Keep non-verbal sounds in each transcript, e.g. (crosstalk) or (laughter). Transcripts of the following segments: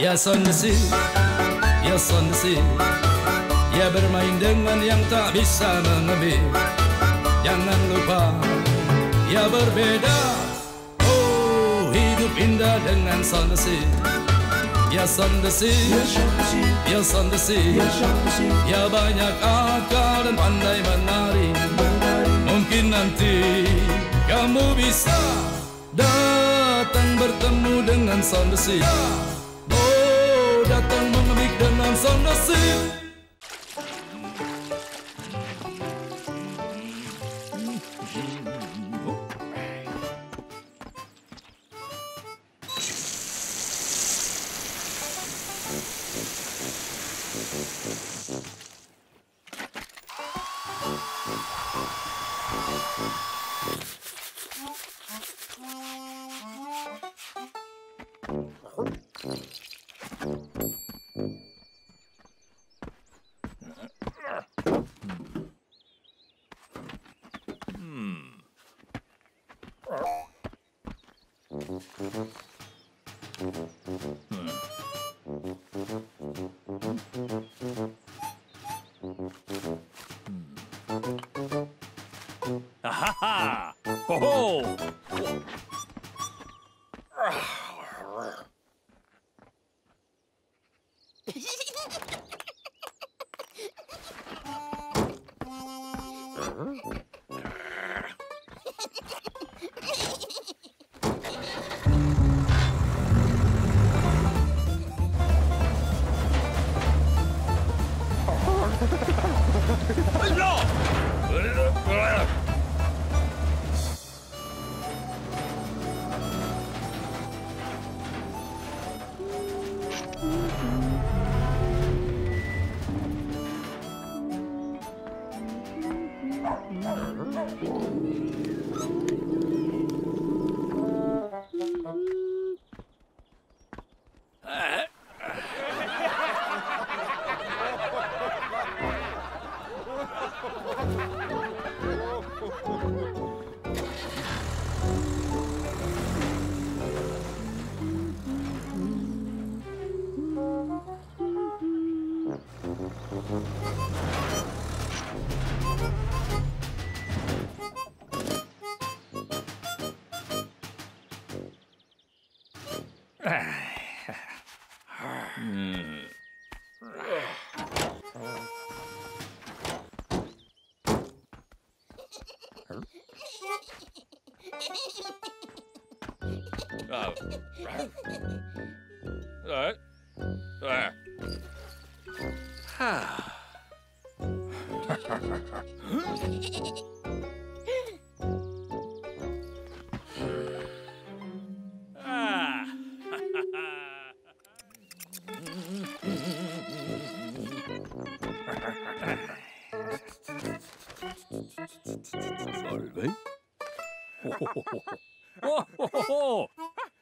Ya sondesi, ya sondesi Ya bermain dengan yang tak bisa mengambil. Jangan lupa, ya berbeda. Oh, hidup indah dengan sondesi Ya sondesi, ya sondesi Ya banyak akal dan pandai menari. Mungkin nanti kamu bisa Datang bertemu dengan sondesi datang mengemik dengan sondesi Ahaha! Ho ho! Mm-hmm. (laughs) Salve. (laughs) (laughs) Oh, oh, oh, oh.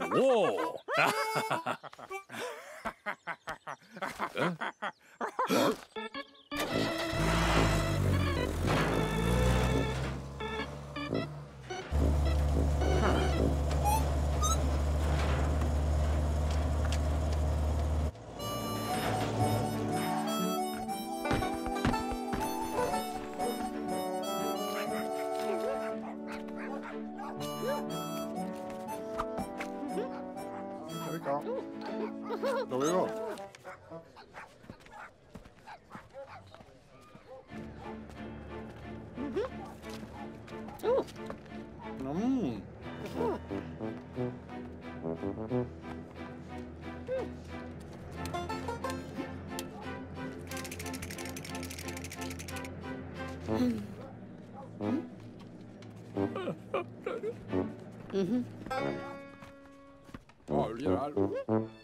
Whoa. (laughs) Kijk (laughs) (laughs) 야, 왜요? 음. Mhm. Oh, you're all...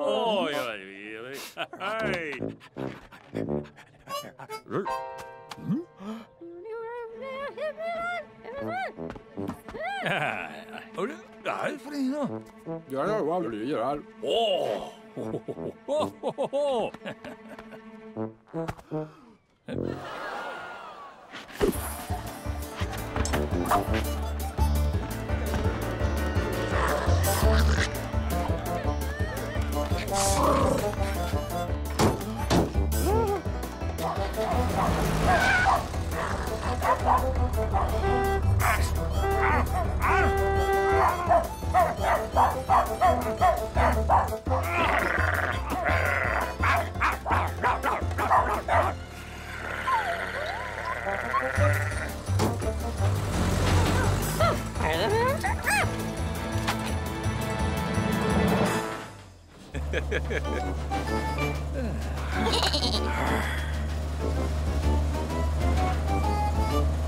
oj, oj. Hej. Hörru, Ay, no. Llorar, llorar. (laughs) Oh, oh, oh, oh Ha, ha, ha, ha, ha.